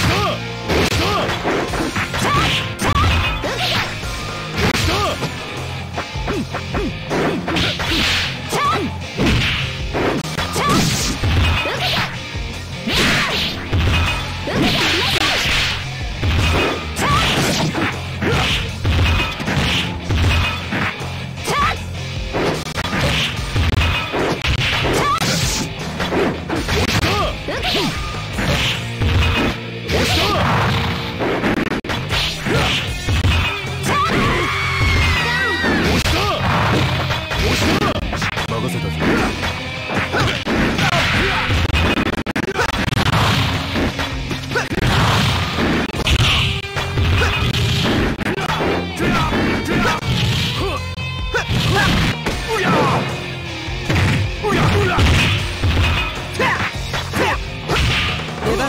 Huh!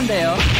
한데요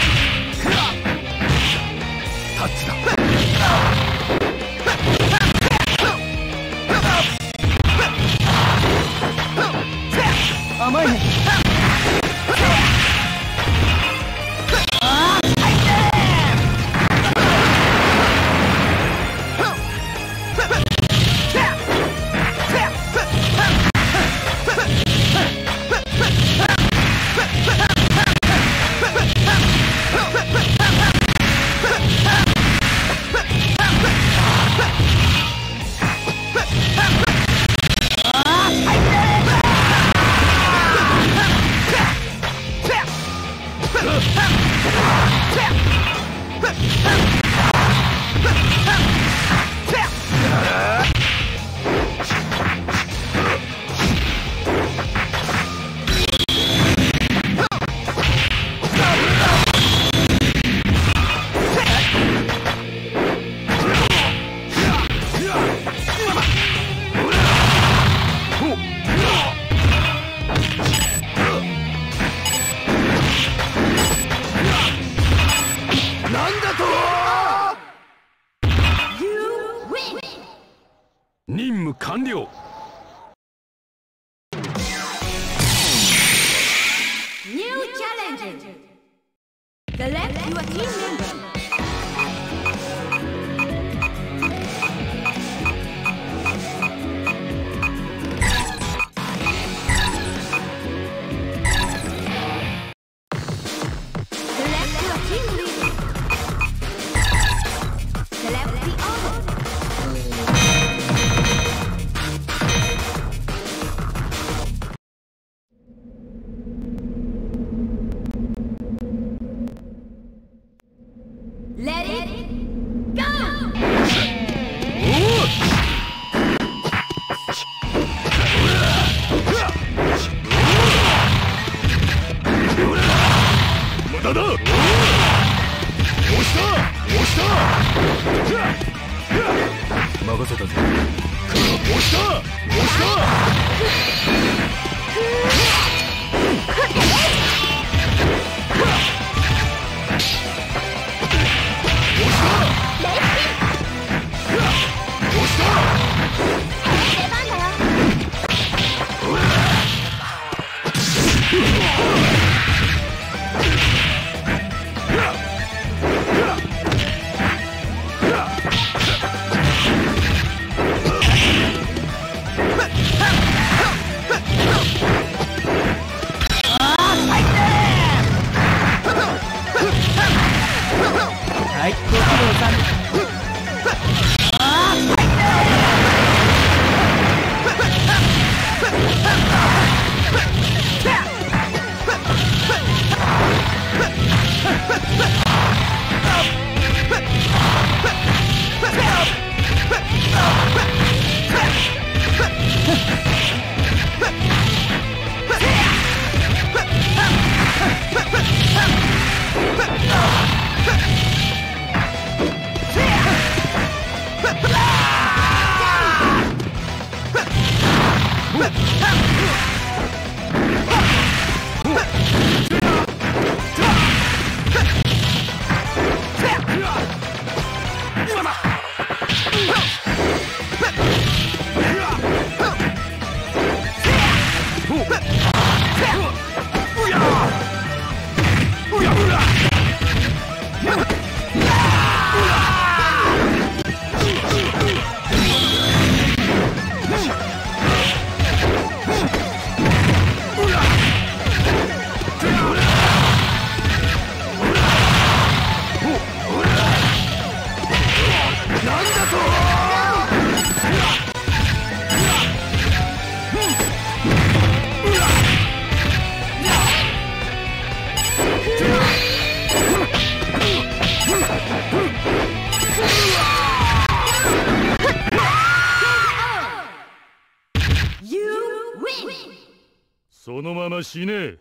しねえ。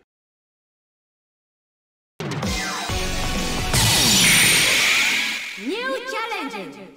ニューチャレンジ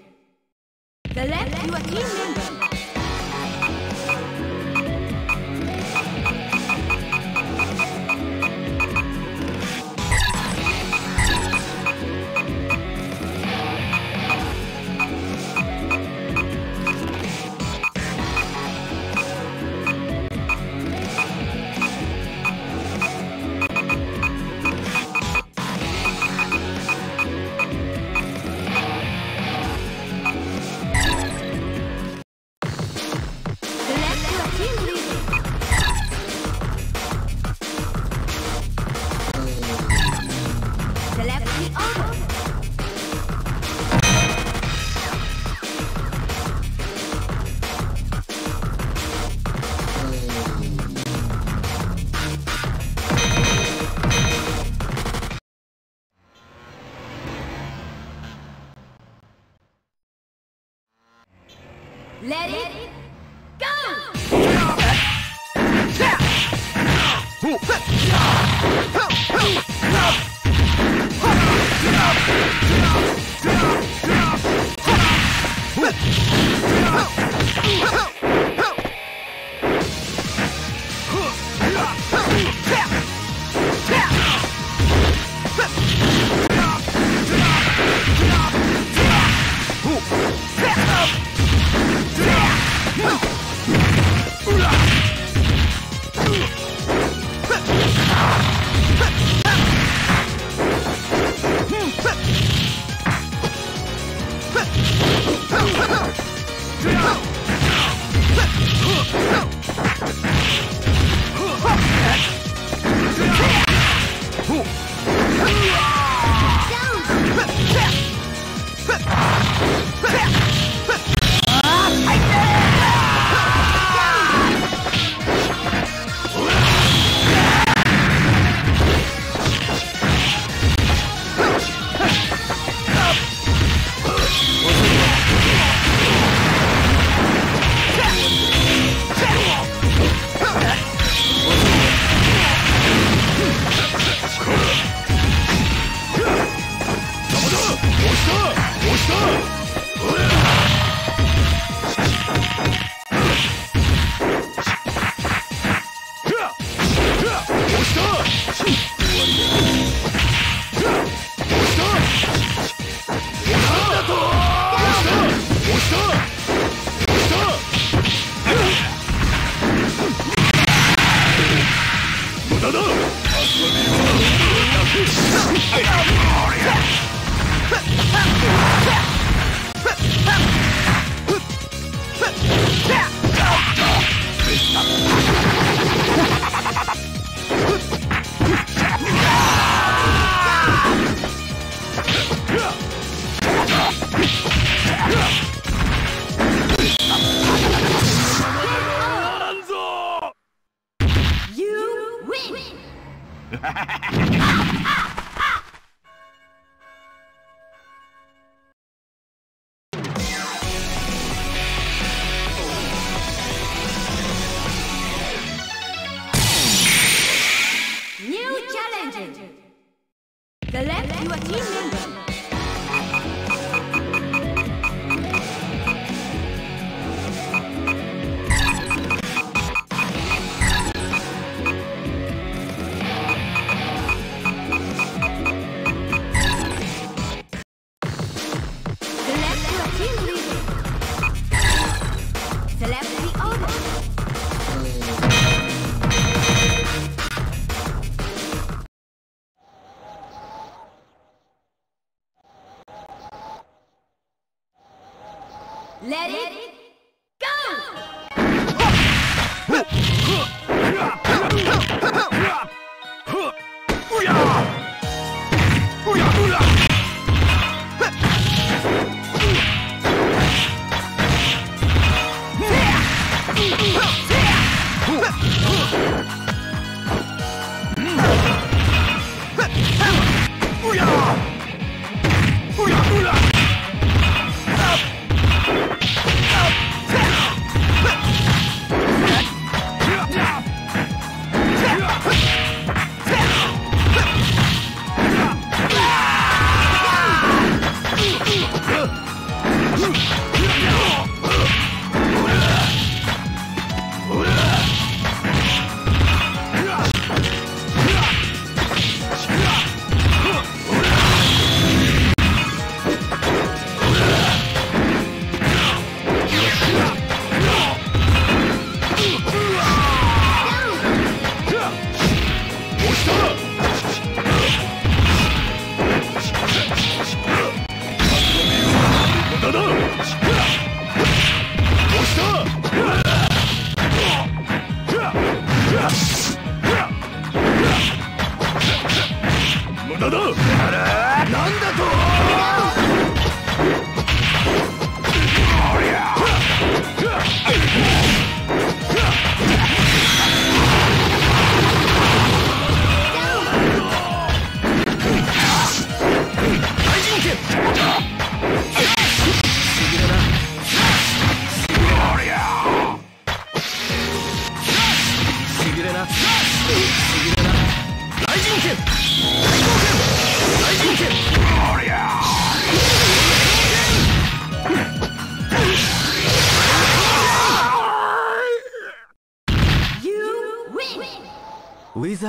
Let, Let it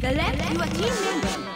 The left, you are team member.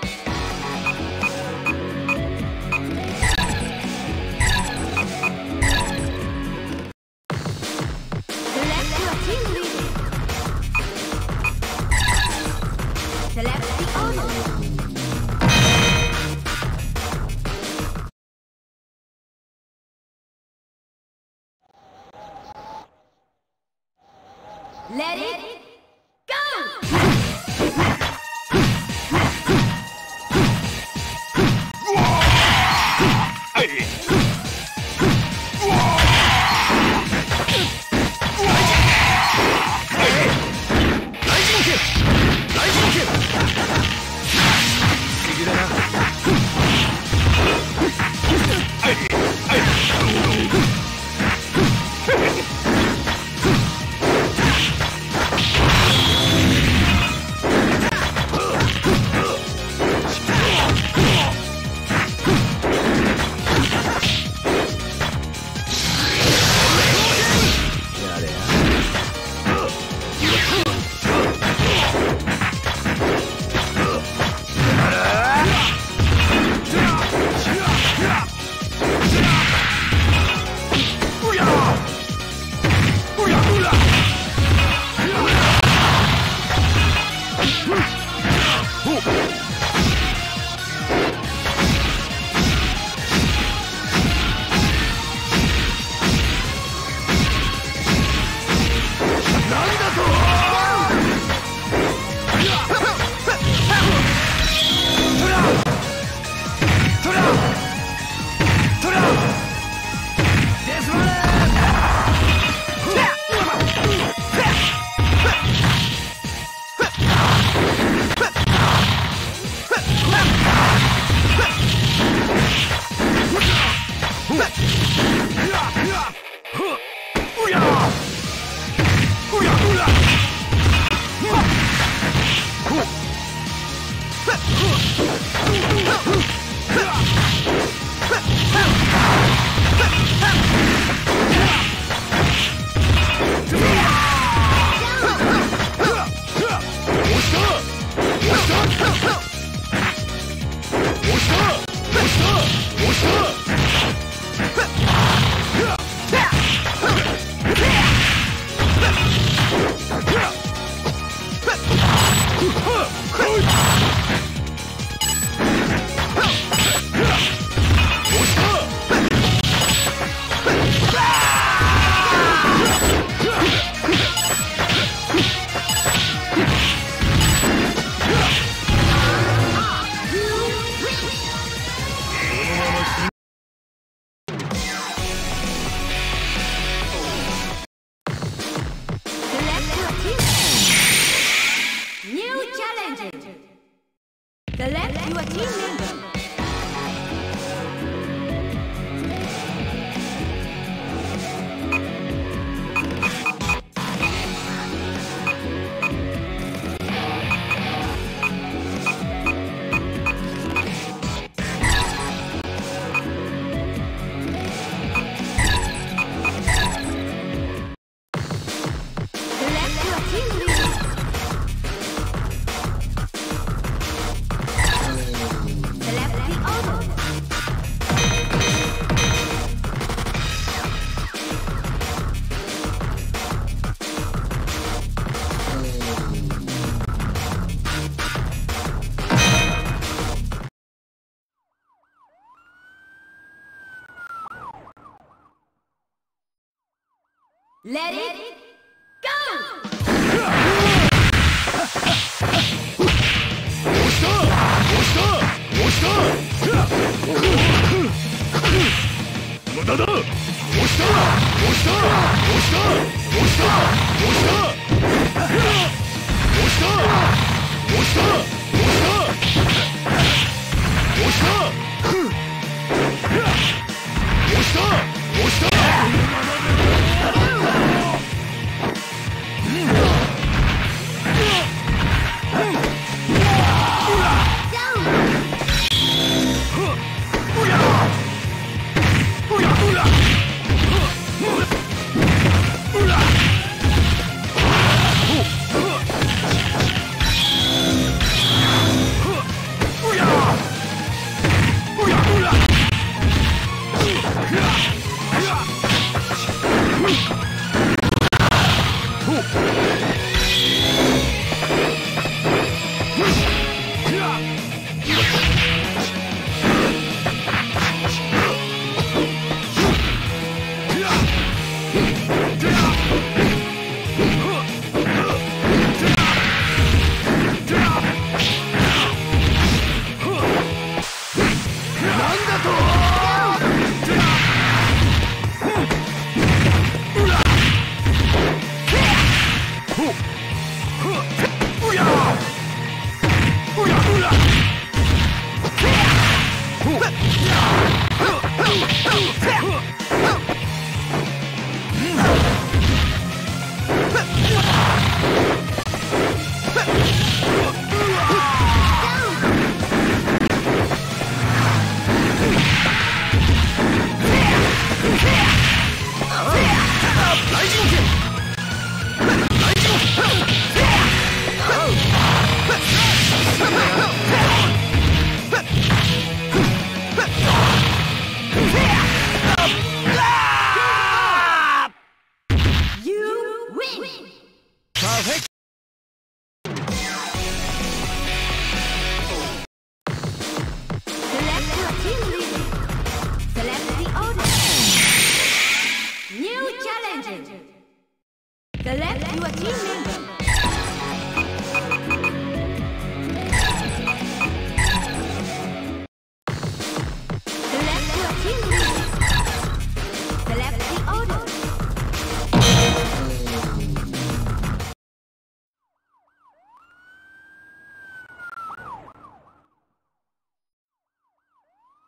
Let it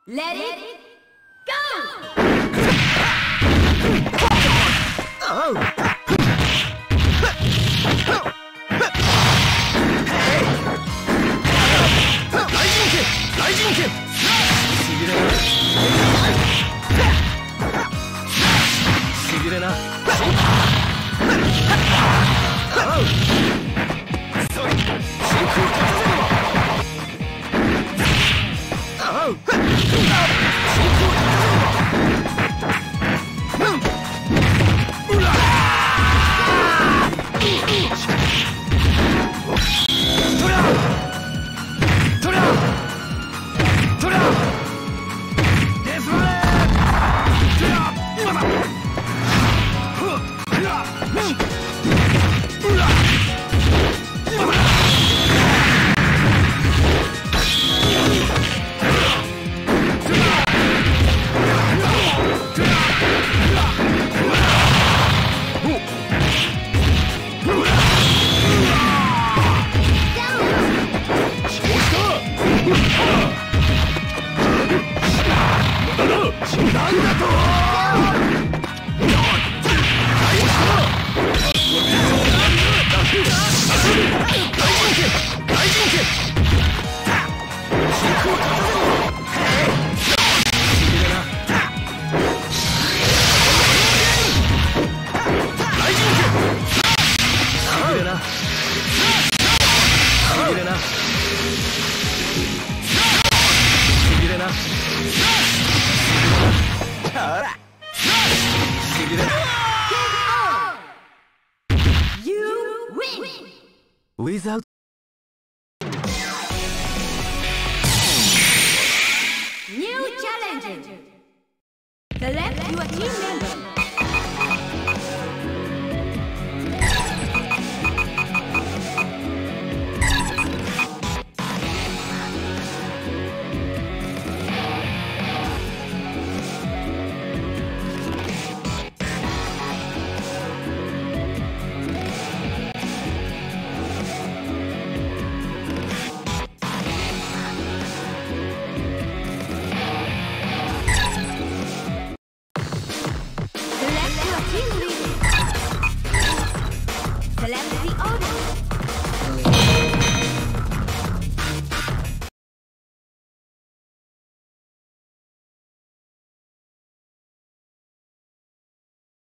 Let, it The left, you are team member.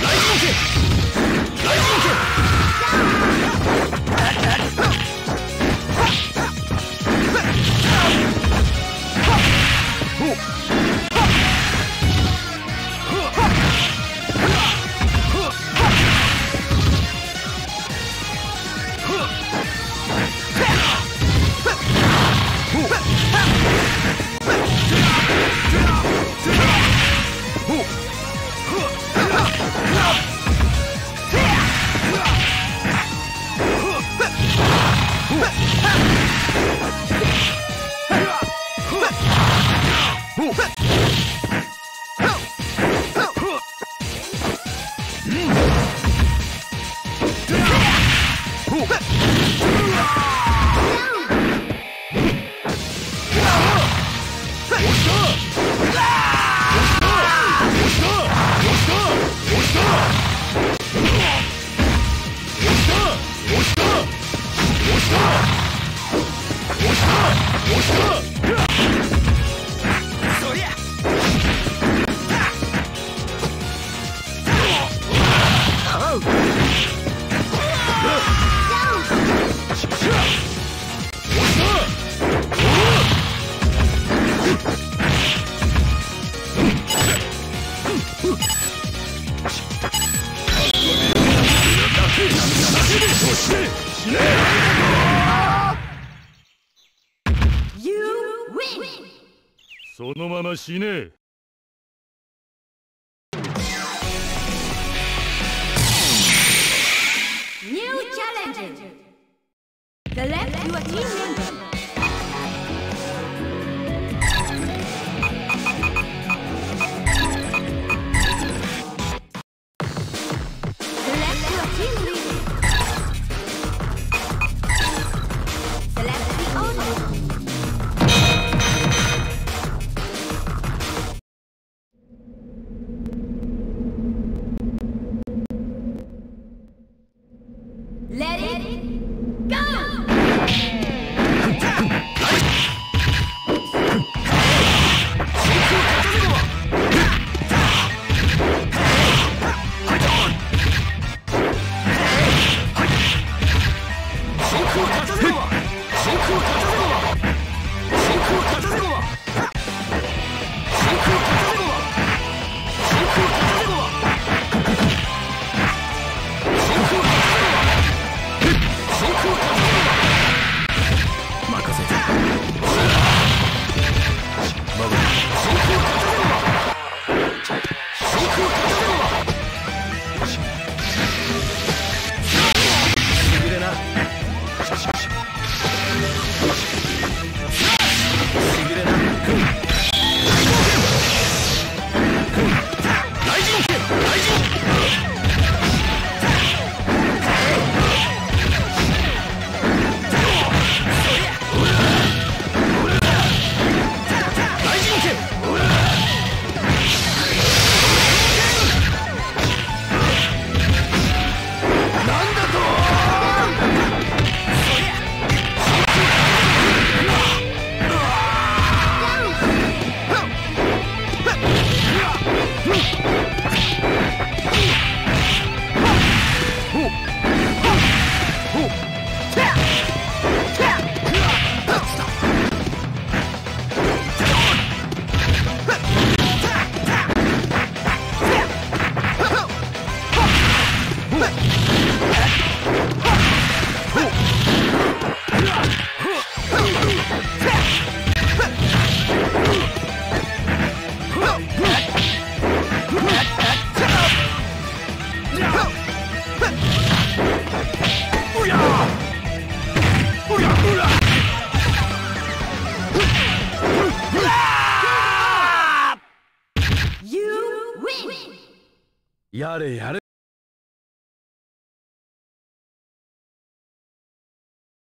Let's go! अरे यार